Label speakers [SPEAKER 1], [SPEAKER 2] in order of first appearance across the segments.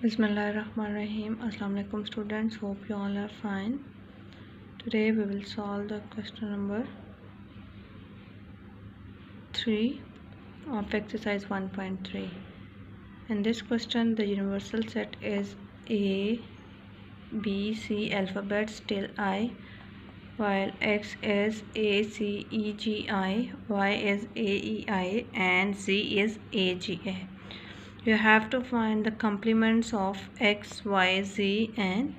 [SPEAKER 1] Bismillahirrahmanirrahim. Assalamu alaikum students. Hope you all are fine. Today we will solve the question number 3 of exercise 1.3. In this question the universal set is A, B, C alphabets till I while X is A, C, E, G, I, Y is A, E, I and Z is A, G, A you have to find the complements of x y z and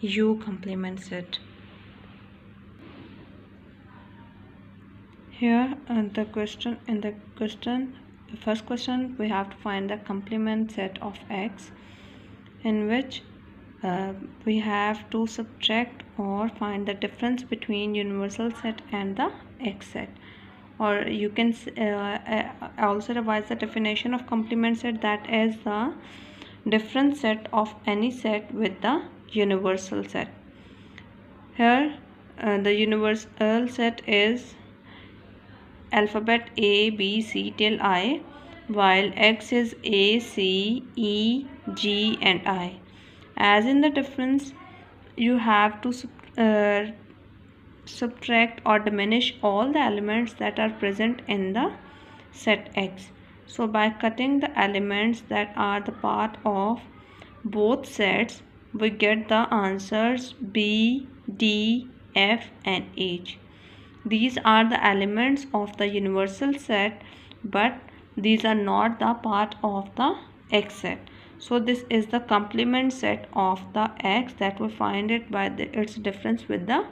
[SPEAKER 1] u complement set here uh, the question in the question the first question we have to find the complement set of x in which uh, we have to subtract or find the difference between universal set and the x set or you can uh, uh, also revise the definition of complement set that is the different set of any set with the universal set. Here uh, the universal set is alphabet a b c till i while x is a c e g and i. As in the difference you have to uh, subtract or diminish all the elements that are present in the set X. So by cutting the elements that are the part of both sets, we get the answers B, D, F and H. These are the elements of the universal set but these are not the part of the X set. So this is the complement set of the X that we find it by the, its difference with the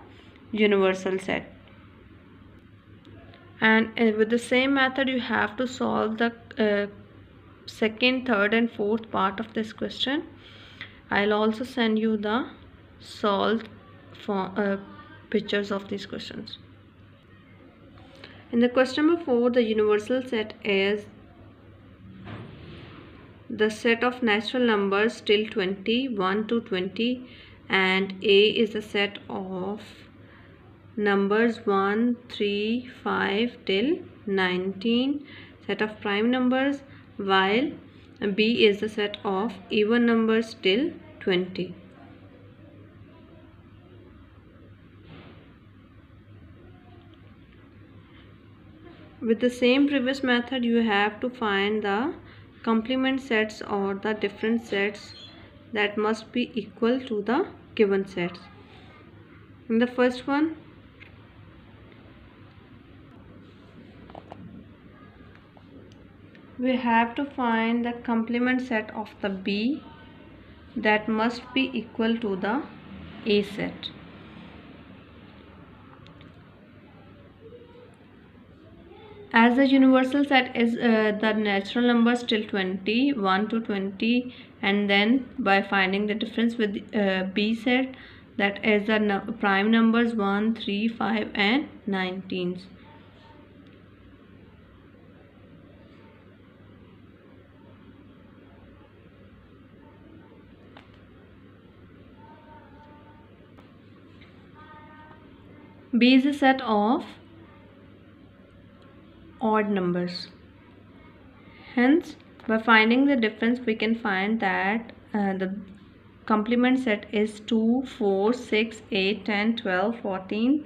[SPEAKER 1] universal set. And uh, with the same method you have to solve the uh, second third and fourth part of this question. I'll also send you the solved for uh, pictures of these questions. In the question number 4 the universal set is the set of natural numbers till 20 1 to 20 and a is the set of numbers 1 3 5 till 19 set of prime numbers while b is the set of even numbers till 20 with the same previous method you have to find the complement sets or the different sets that must be equal to the given sets. In the first one we have to find the complement set of the B that must be equal to the A set. As the universal set is uh, the natural numbers till 20, 1 to 20 and then by finding the difference with uh, B set that is the prime numbers 1, 3, 5 and 19. B is a set of odd numbers. Hence, by finding the difference, we can find that uh, the complement set is 2, 4, 6, 8, 10, 12, 14,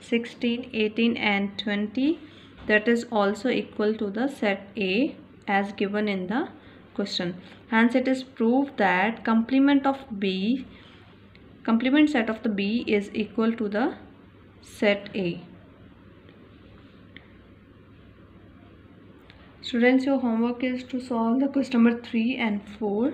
[SPEAKER 1] 16, 18 and 20. That is also equal to the set A as given in the question. Hence, it is proved that complement of B, complement set of the B is equal to the set A. Students, your homework is to solve the question number 3 and 4.